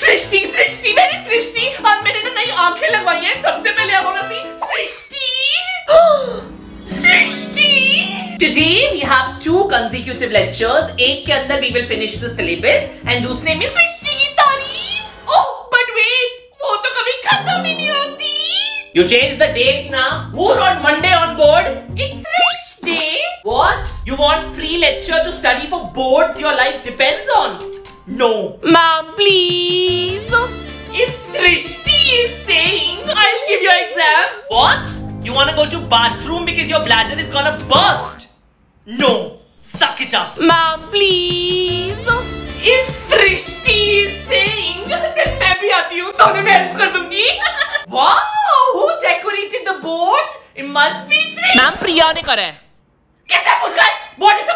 सृष्टि सृष्टि मेरी सृष्टि अब मैंने ना नई आँखें लगवाई हैं सबसे पहले आप बोला सी सृष्टि सृष्टि Today we have two consecutive lectures. एक के अंदर we will finish the syllabus and दूसरे में सृष्टि की तारीफ़. Oh, but wait, वो तो कभी खत्म ही नहीं होती. You change the date now. Who's on Monday on board? It's Srish Day. What? You want free lecture to study for boards your life depends on? No. Mom, please. I'll give you exams. What? You wanna go to bathroom because your bladder is gonna burst? No. Suck it up. Mom, please. If Srishti is saying, then मैं भी आती हूँ तो मैं help कर दूंगी. wow, who decorated the board? It must be Srishti. Ma'am Priya ने करा है कैसे पूछ कर? Board is